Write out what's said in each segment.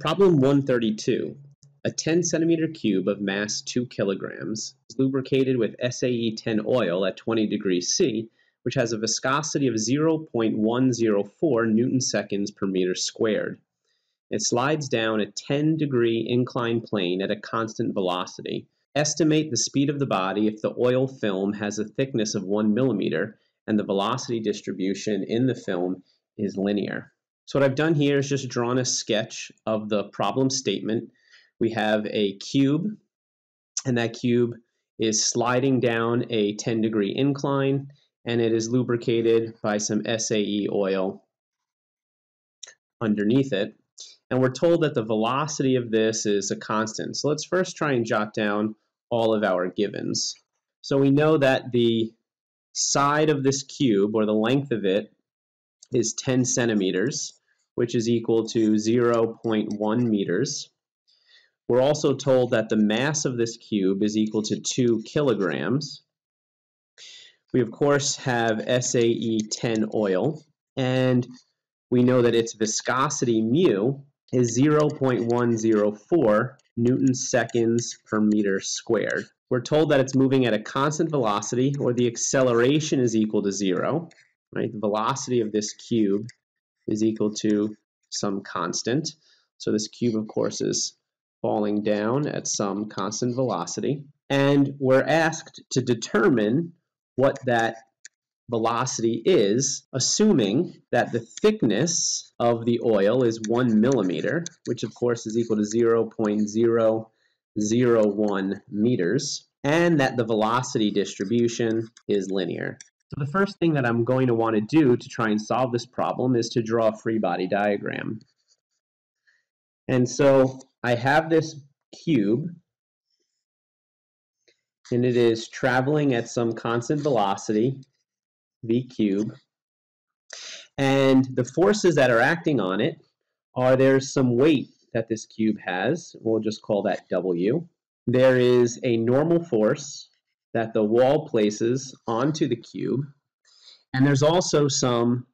Problem 132. A 10 centimeter cube of mass 2 kilograms is lubricated with SAE10 oil at 20 degrees C, which has a viscosity of 0.104 newton seconds per meter squared. It slides down a 10 degree inclined plane at a constant velocity. Estimate the speed of the body if the oil film has a thickness of 1 millimeter and the velocity distribution in the film is linear. So what I've done here is just drawn a sketch of the problem statement. We have a cube, and that cube is sliding down a 10 degree incline, and it is lubricated by some SAE oil underneath it. And we're told that the velocity of this is a constant. So let's first try and jot down all of our givens. So we know that the side of this cube, or the length of it, is 10 centimeters which is equal to 0.1 meters. We're also told that the mass of this cube is equal to 2 kilograms. We, of course, have SAE10 oil, and we know that its viscosity, mu, is 0.104 newton seconds per meter squared. We're told that it's moving at a constant velocity, or the acceleration is equal to zero. Right? The velocity of this cube is equal to some constant. So this cube, of course, is falling down at some constant velocity. And we're asked to determine what that velocity is, assuming that the thickness of the oil is one millimeter, which of course is equal to 0.001 meters, and that the velocity distribution is linear. So the first thing that I'm going to want to do to try and solve this problem is to draw a free body diagram. And so I have this cube, and it is traveling at some constant velocity, v cube, and the forces that are acting on it are there's some weight that this cube has, we'll just call that W. There is a normal force, that the wall places onto the cube. And there's also some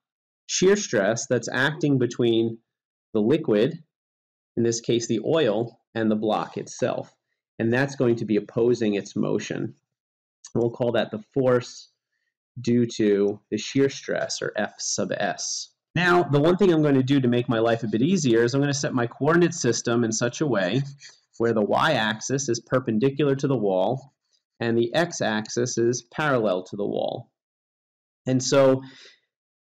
shear stress that's acting between the liquid, in this case the oil, and the block itself. And that's going to be opposing its motion. We'll call that the force due to the shear stress, or F sub S. Now, the one thing I'm going to do to make my life a bit easier is I'm going to set my coordinate system in such a way where the y-axis is perpendicular to the wall and the x-axis is parallel to the wall. And so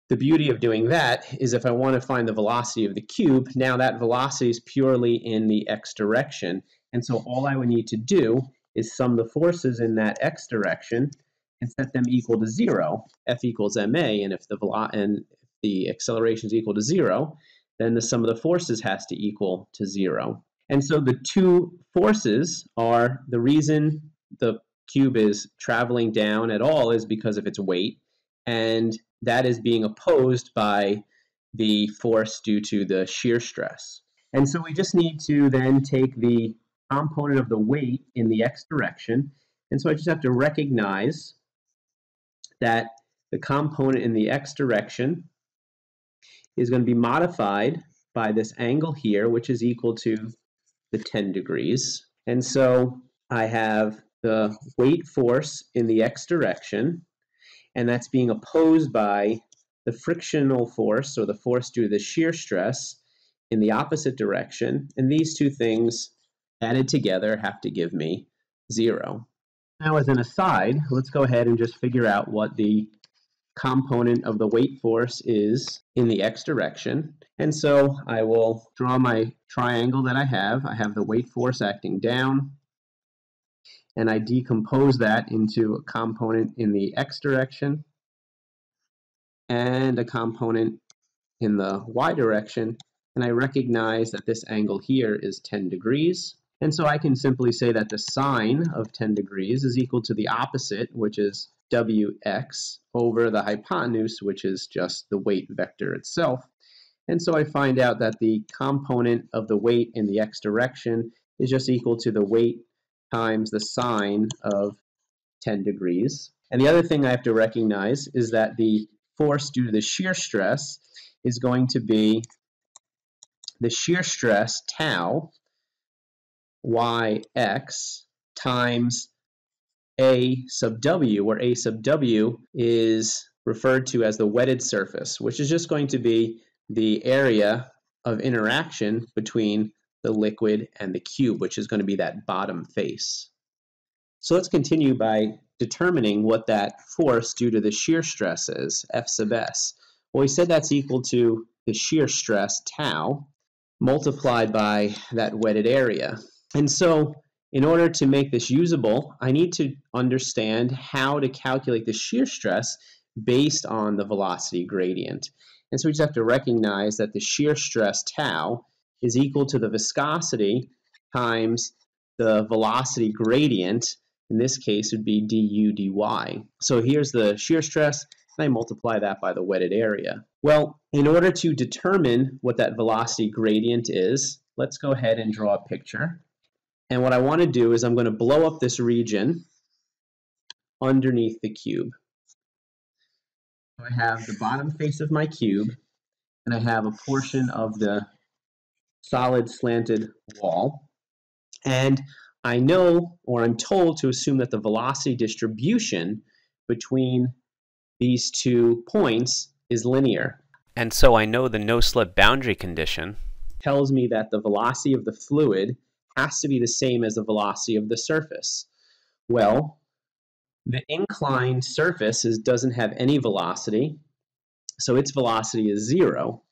the beauty of doing that is if I want to find the velocity of the cube, now that velocity is purely in the x direction. And so all I would need to do is sum the forces in that x direction and set them equal to zero, F equals ma, and if the velo and if the acceleration is equal to zero, then the sum of the forces has to equal to zero. And so the two forces are the reason the cube is traveling down at all is because of its weight, and that is being opposed by the force due to the shear stress. And so we just need to then take the component of the weight in the x direction, and so I just have to recognize that the component in the x direction is going to be modified by this angle here, which is equal to the 10 degrees. And so I have the weight force in the x direction, and that's being opposed by the frictional force, or the force due to the shear stress, in the opposite direction. And these two things added together have to give me zero. Now, as an aside, let's go ahead and just figure out what the component of the weight force is in the x direction. And so I will draw my triangle that I have. I have the weight force acting down, and I decompose that into a component in the x direction and a component in the y direction, and I recognize that this angle here is 10 degrees. And so I can simply say that the sine of 10 degrees is equal to the opposite, which is wx, over the hypotenuse, which is just the weight vector itself. And so I find out that the component of the weight in the x direction is just equal to the weight times the sine of 10 degrees. And the other thing I have to recognize is that the force due to the shear stress is going to be the shear stress tau yx times a sub w, where a sub w is referred to as the wetted surface, which is just going to be the area of interaction between the liquid and the cube, which is going to be that bottom face. So let's continue by determining what that force due to the shear stress is, F sub s. Well, we said that's equal to the shear stress, tau, multiplied by that wetted area. And so in order to make this usable, I need to understand how to calculate the shear stress based on the velocity gradient. And so we just have to recognize that the shear stress tau is equal to the viscosity times the velocity gradient. In this case, would be du dy. So here's the shear stress, and I multiply that by the wetted area. Well, in order to determine what that velocity gradient is, let's go ahead and draw a picture. And what I want to do is I'm going to blow up this region underneath the cube. So I have the bottom face of my cube, and I have a portion of the solid slanted wall. And I know, or I'm told to assume that the velocity distribution between these two points is linear. And so I know the no-slip boundary condition tells me that the velocity of the fluid has to be the same as the velocity of the surface. Well, the inclined surface is, doesn't have any velocity, so its velocity is zero.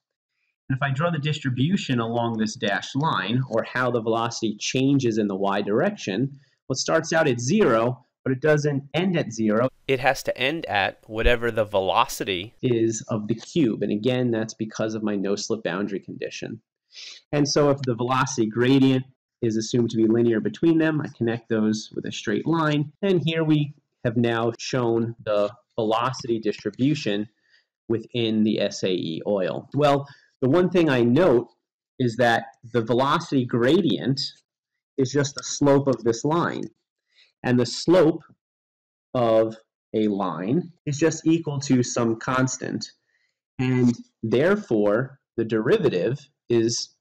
And if I draw the distribution along this dashed line, or how the velocity changes in the y direction, well, it starts out at zero, but it doesn't end at zero. It has to end at whatever the velocity is of the cube. And again, that's because of my no-slip boundary condition. And so if the velocity gradient is assumed to be linear between them. I connect those with a straight line. And here we have now shown the velocity distribution within the SAE oil. Well, the one thing I note is that the velocity gradient is just the slope of this line. And the slope of a line is just equal to some constant. And therefore, the derivative is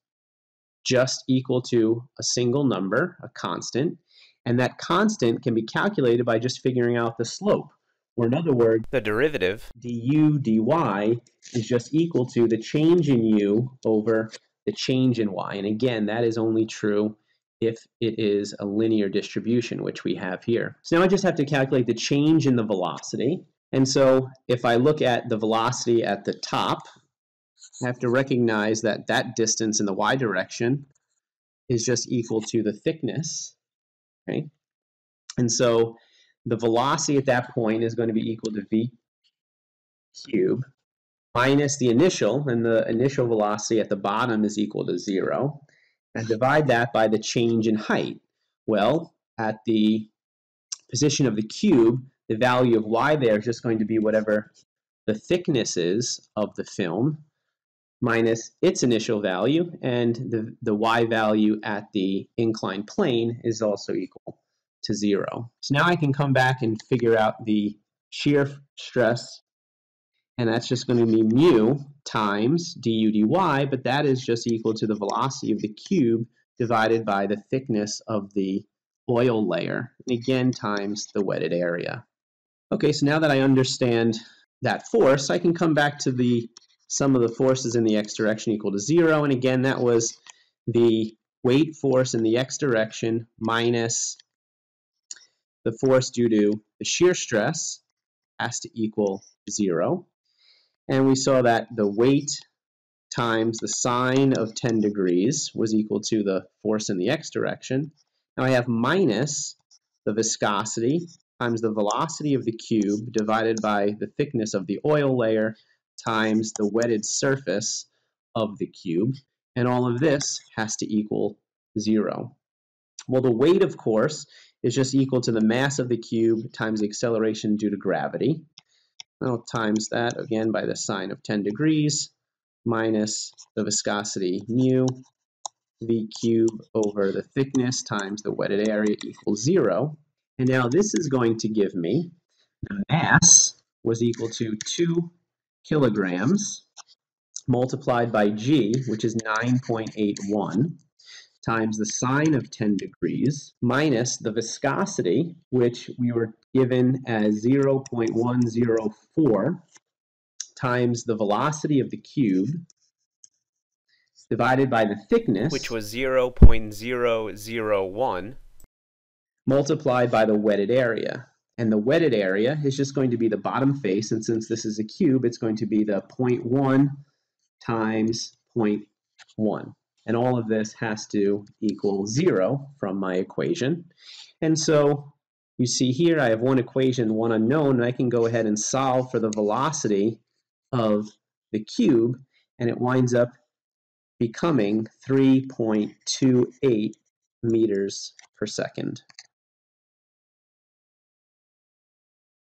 just equal to a single number, a constant, and that constant can be calculated by just figuring out the slope. Or in other words, the derivative du dy is just equal to the change in u over the change in y. And again, that is only true if it is a linear distribution, which we have here. So now I just have to calculate the change in the velocity. And so if I look at the velocity at the top, I have to recognize that that distance in the y direction is just equal to the thickness, okay? And so the velocity at that point is going to be equal to v cube minus the initial, and the initial velocity at the bottom is equal to zero, and divide that by the change in height. Well, at the position of the cube, the value of y there is just going to be whatever the thickness is of the film, minus its initial value, and the, the y value at the inclined plane is also equal to zero. So now I can come back and figure out the shear stress, and that's just going to be mu times du dy, but that is just equal to the velocity of the cube divided by the thickness of the oil layer, and again times the wetted area. Okay, so now that I understand that force, I can come back to the sum of the forces in the x direction equal to zero. And again, that was the weight force in the x direction minus the force due to the shear stress has to equal zero. And we saw that the weight times the sine of 10 degrees was equal to the force in the x direction. Now I have minus the viscosity times the velocity of the cube divided by the thickness of the oil layer times the wetted surface of the cube, and all of this has to equal zero. Well, the weight, of course, is just equal to the mass of the cube times the acceleration due to gravity. I'll times that again by the sine of 10 degrees minus the viscosity mu v cube over the thickness times the wetted area equals zero. And now this is going to give me the mass was equal to 2 kilograms multiplied by g, which is 9.81, times the sine of 10 degrees, minus the viscosity, which we were given as 0.104, times the velocity of the cube, divided by the thickness, which was 0.001, multiplied by the wetted area. And the wetted area is just going to be the bottom face, and since this is a cube, it's going to be the 0.1 times 0.1. And all of this has to equal 0 from my equation. And so you see here I have one equation, one unknown, and I can go ahead and solve for the velocity of the cube, and it winds up becoming 3.28 meters per second.